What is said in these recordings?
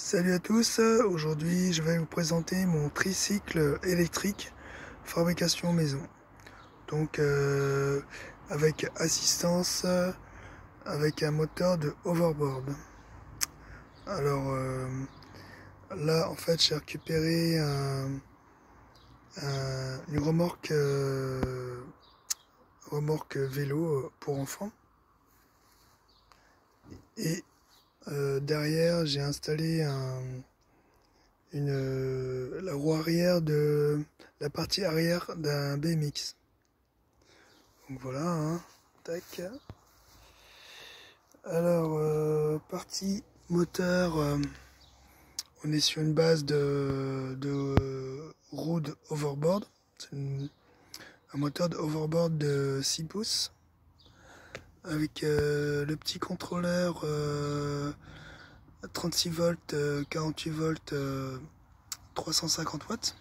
Salut à tous, aujourd'hui je vais vous présenter mon tricycle électrique fabrication maison. Donc euh, avec assistance, avec un moteur de overboard. Alors euh, là en fait j'ai récupéré un, une remorque, euh, remorque vélo pour enfants. Et euh, derrière, j'ai installé une, la roue arrière de la partie arrière d'un BMX. Donc voilà, hein. tac. Alors, euh, partie moteur, euh, on est sur une base de, de overboard. Un moteur de overboard de 6 pouces avec euh, le petit contrôleur 36 euh, volts, 48 euh, volts, 350 watts.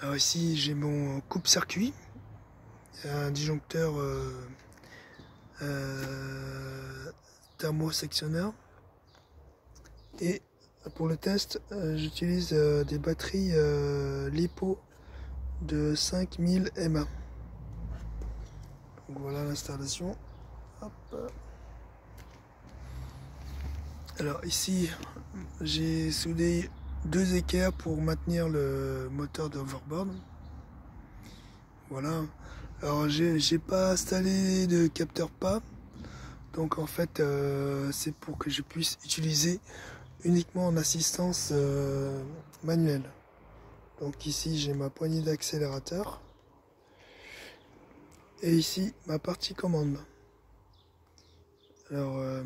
Alors ici j'ai mon coupe-circuit, un disjoncteur thermosectionneur. Et pour le test, j'utilise des batteries LiPo de 5000 mAh. Voilà l'installation. Alors ici, j'ai soudé deux équerres pour maintenir le moteur d'overboard. Voilà. Alors j'ai pas installé de capteur pas. Donc en fait, euh, c'est pour que je puisse utiliser uniquement en assistance euh, manuelle. Donc ici, j'ai ma poignée d'accélérateur. Et ici, ma partie commande. Alors, euh,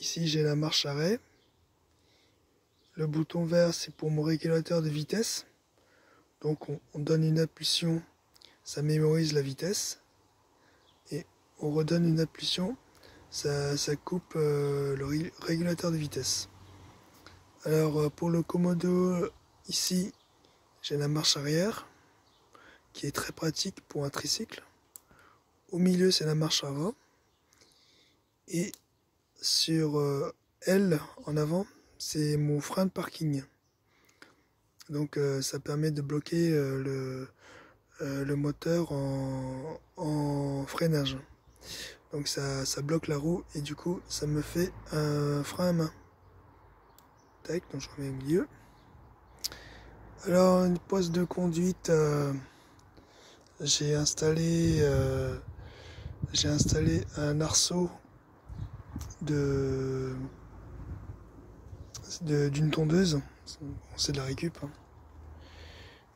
ici, j'ai la marche arrêt. Le bouton vert, c'est pour mon régulateur de vitesse. Donc, on, donne une impulsion, ça mémorise la vitesse. Et on redonne une impulsion, ça, coupe euh, le régulateur de vitesse. Alors, euh, pour le commodo, ici, j'ai la marche arrière, qui est très pratique pour un tricycle. Au milieu, c'est la marche avant. Et sur euh, L en avant, c'est mon frein de parking. Donc euh, ça permet de bloquer euh, le, le, moteur en, freinage. Donc ça, ça, bloque la roue et du coup ça me fait un frein à main. Tac, donc je remets au milieu. Alors une poste de conduite, j'ai installé j'ai installé un arceau de d'une tondeuse. C'est de la récup. Hein.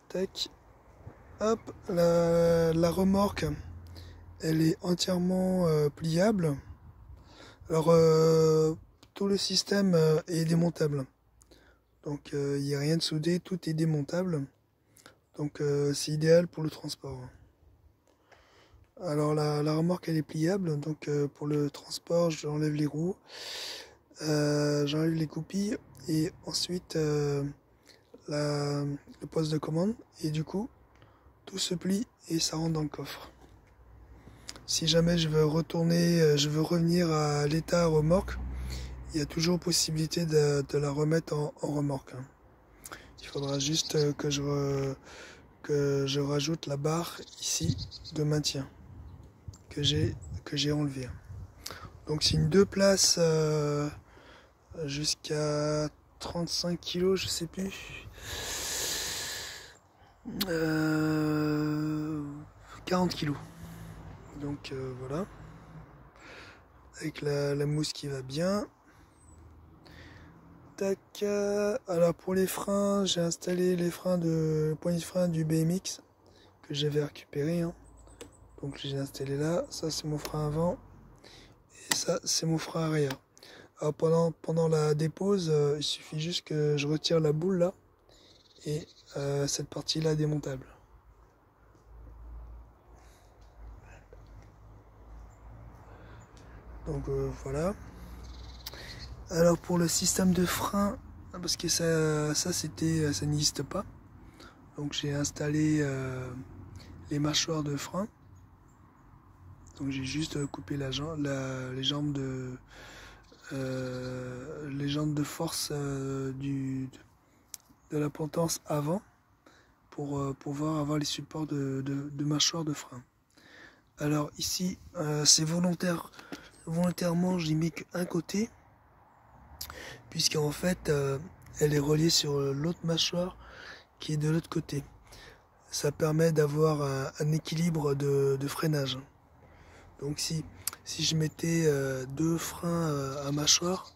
Tac. Hop, la, remorque, elle est entièrement euh, pliable. Alors, euh, tout le système euh, est démontable. Donc, il n'y a rien de soudé, tout est démontable. Donc, c'est idéal pour le transport. Alors la, remorque elle est pliable, donc euh, pour le transport j'enlève les roues, euh, j'enlève les coupilles et ensuite euh, le poste de commande et du coup tout se plie et ça rentre dans le coffre. Si jamais je veux retourner, je veux revenir à l'état remorque, il y a toujours possibilité de, la remettre en, remorque. Hein. Il faudra juste que je, que je rajoute la barre ici de maintien que j'ai que j'ai enlevé. Donc c'est une deux places euh, jusqu'à 35 kg, je sais plus. 40 euh, kg. Donc euh, voilà. Avec la, la, mousse qui va bien. Tac. Alors pour les freins, j'ai installé les freins de poignée de frein du BMX que j'avais récupéré. Hein. Donc j'ai installé là, ça c'est mon frein avant et ça c'est mon frein arrière. Alors pendant, pendant la dépose, euh, il suffit juste que je retire la boule là et euh, cette partie là démontable. Donc euh, voilà. Alors pour le système de frein, parce que ça, ça c'était, ça n'existe pas. Donc j'ai installé les mâchoires de frein. Donc j'ai juste coupé la jambe, les jambes de euh, les jantes de force euh, du, de la potence avant pour euh, pouvoir avoir les supports de, de, mâchoire de frein. Alors ici, c'est volontaire, volontairement, j'y mets qu'un côté, puisqu'en fait, elle est reliée sur l'autre mâchoire qui est de l'autre côté. Ça permet d'avoir un, équilibre de, freinage. Donc si, si je mettais euh, deux freins euh, à mâchoire,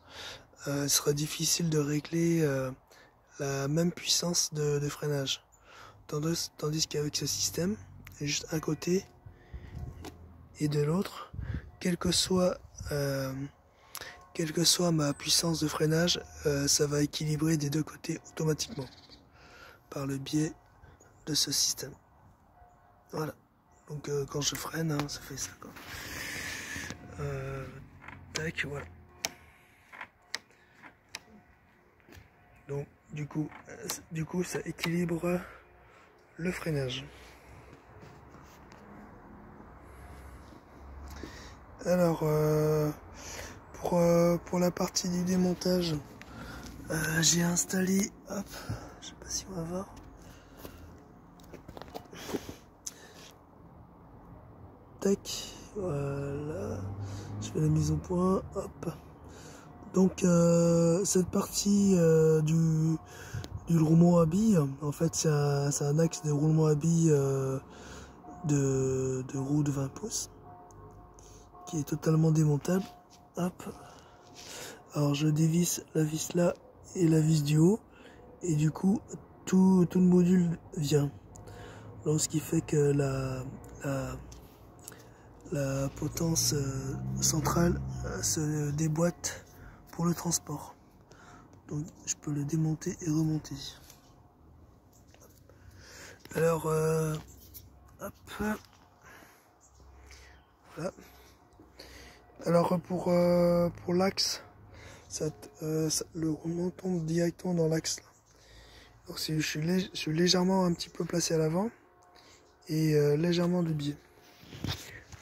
euh, ce serait difficile de régler la même puissance de, freinage. Tandis, qu'avec ce système, juste un côté et de l'autre, quel que soit quelle que soit ma puissance de freinage, ça va équilibrer des deux côtés automatiquement par le biais de ce système. Voilà. Donc euh, quand je freine, hein, ça fait ça. Quoi. Euh, tac, voilà. Donc du coup, euh, du coup, ça équilibre le freinage. Alors, pour, pour la partie du démontage, j'ai installé, hop, je sais pas si on va voir. Voilà. Je fais la mise au point, hop. Donc euh, cette partie euh, du, du roulement à billes, en fait c'est un, axe de roulement à billes euh, de, roue de 20 pouces qui est totalement démontable. Alors je dévisse la vis là et la vis du haut et du coup tout, tout le module vient. Donc ce qui fait que la, potence euh, centrale euh, se déboîte pour le transport. Donc je peux le démonter et remonter. Alors euh, hop. Voilà. Alors pour, pour l'axe, le roulement directement dans l'axe donc je suis, légèrement un petit peu placé à l'avant et légèrement de biais.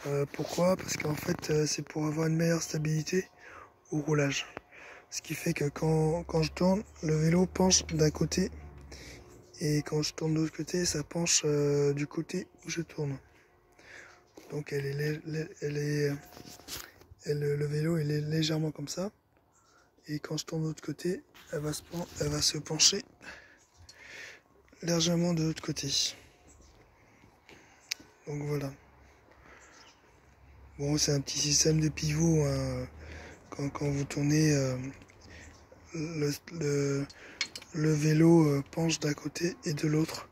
Euh, pourquoi? Parce qu'en fait euh, c'est pour avoir une meilleure stabilité au roulage. Ce qui fait que quand, je tourne, le vélo penche d'un côté et quand je tourne de l'autre côté, ça penche du côté où je tourne. Donc le vélo il est légèrement comme ça. Et quand je tourne de l'autre côté, elle va se, elle va se pencher légèrement de l'autre côté. Donc voilà. Bon, c'est un petit système de pivot. Hein. Quand, vous tournez, euh, le, vélo euh, penche d'un côté et de l'autre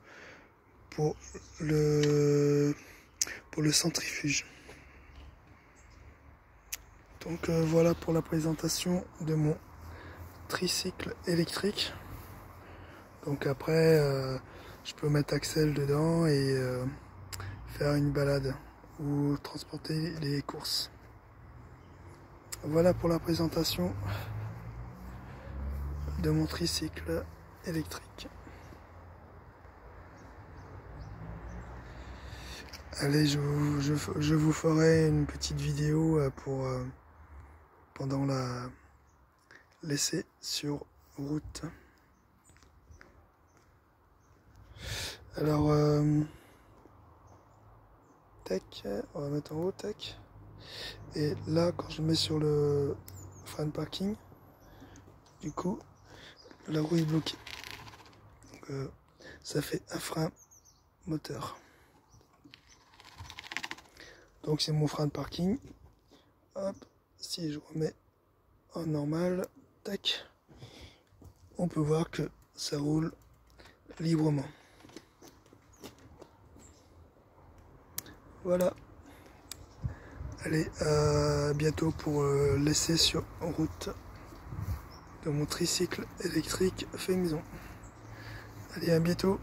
pour le, pour le centrifuge. Donc euh, voilà pour la présentation de mon tricycle électrique. Donc après, je peux mettre Axel dedans et faire une balade ou transporter les courses. Voilà pour la présentation de mon tricycle électrique. Allez, je vous, ferai une petite vidéo euh, pour pendant la laisser sur route. Alors, euh, on va mettre en haut, tac. Et là, quand je mets sur le frein de parking, du coup, la roue est bloquée. Donc, euh, ça fait un frein moteur. Donc, c'est mon frein de parking. Si je remets en normal, tac, on peut voir que ça roule librement. Voilà. Allez, à bientôt pour euh, laisser sur route de mon tricycle électrique fait maison. Allez, à bientôt.